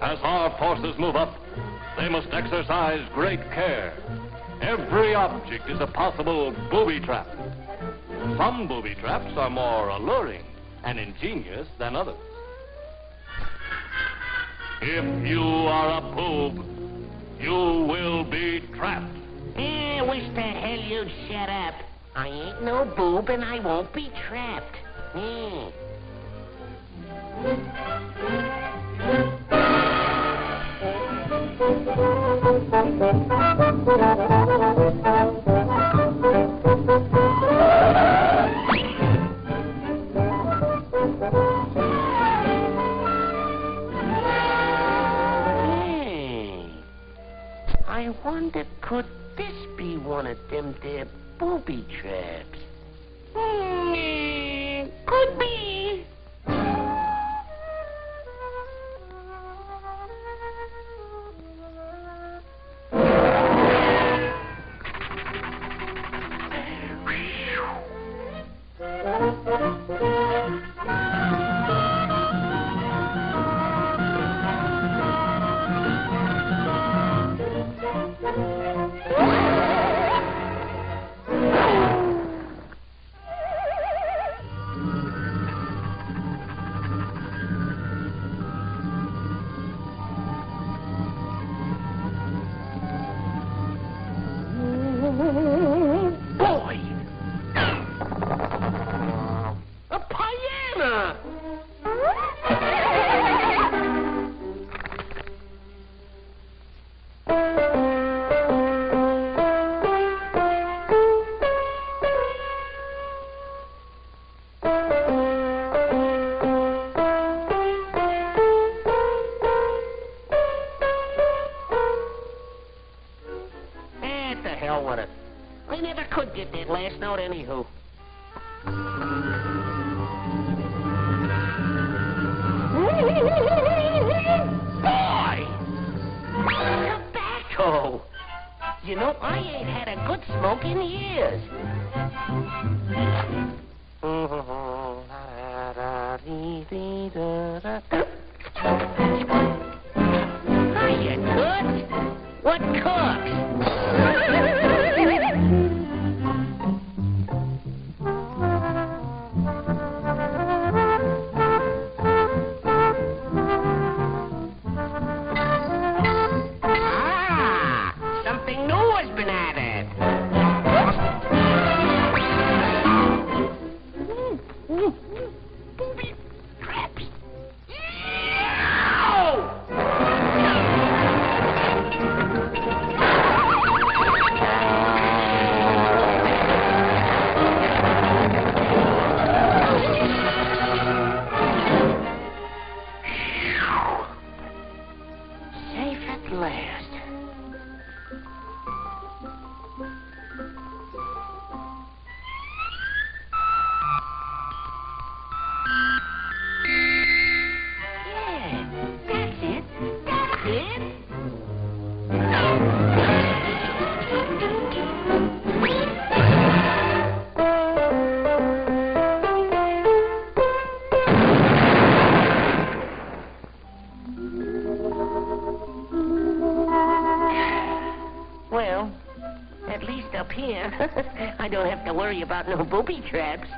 As our forces move up, they must exercise great care. Every object is a possible booby trap. Some booby traps are more alluring and ingenious than others. If you are a boob, you will be trapped. Eh, wish the hell you'd shut up. I ain't no boob and I won't be trapped. Eh. Wonder, could this be one of them there booby traps? Hmm, could be. Eh, hell with it. I never could get that last note anywho. I ain't had a good smoke in years. Hiya, Toots. What cooks? At least up here, I don't have to worry about no booby traps.